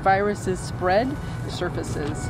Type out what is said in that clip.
Viruses spread surfaces.